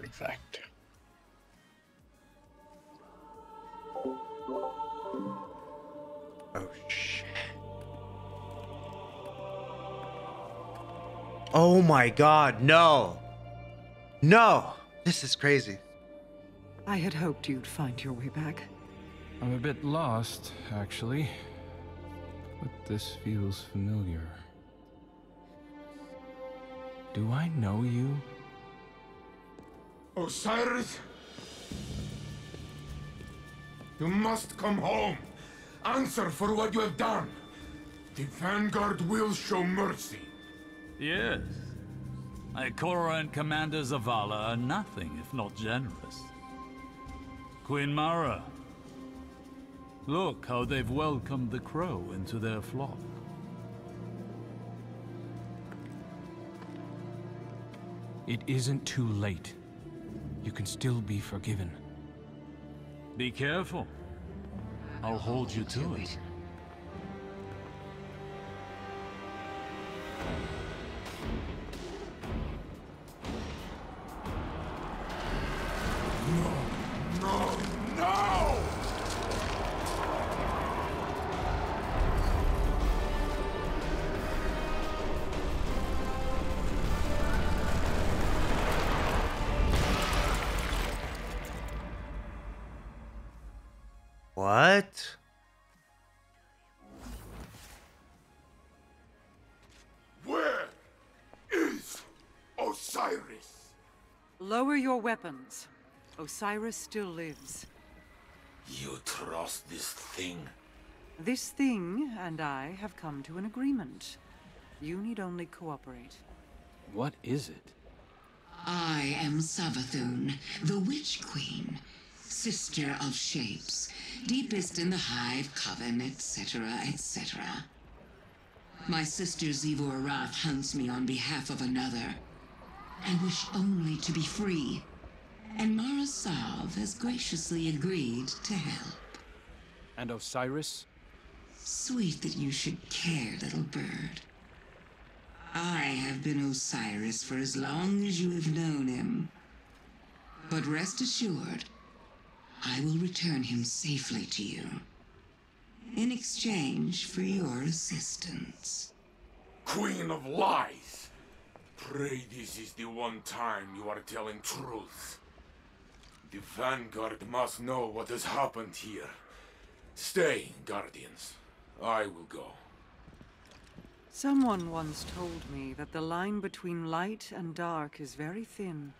Perfect. Oh shit. Oh my god, no. No! This is crazy. I had hoped you'd find your way back. I'm a bit lost, actually. But this feels familiar. Do I know you? Osiris? You must come home. Answer for what you have done. The Vanguard will show mercy. Yes. Ikora and Commander Zavala are nothing if not generous. Queen Mara. Look how they've welcomed the crow into their flock. It isn't too late. You can still be forgiven. Be careful. I'll hold you to it. No, no! What? Where is Osiris? Lower your weapons. Osiris still lives. You trust this thing? This thing and I have come to an agreement. You need only cooperate. What is it? I am Savathun, the Witch Queen, sister of shapes, deepest in the Hive Coven, etc., etc. My sister Xivu Arath hunts me on behalf of another. I wish only to be free, and Mara Sov has graciously agreed to help. And Osiris? Sweet that you should care, little bird. I have been Osiris for as long as you have known him. But rest assured, I will return him safely to you. In exchange for your assistance. Queen of lies! Pray this is the one time you are telling truth. The Vanguard must know what has happened here. Stay, Guardians. I will go. Someone once told me that the line between light and dark is very thin.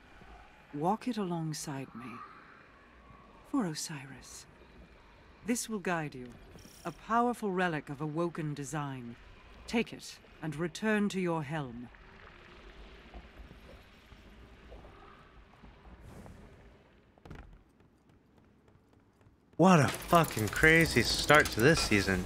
Walk it alongside me. For Osiris. This will guide you. A powerful relic of awoken design. Take it and return to your helm. What a fucking crazy start to this season.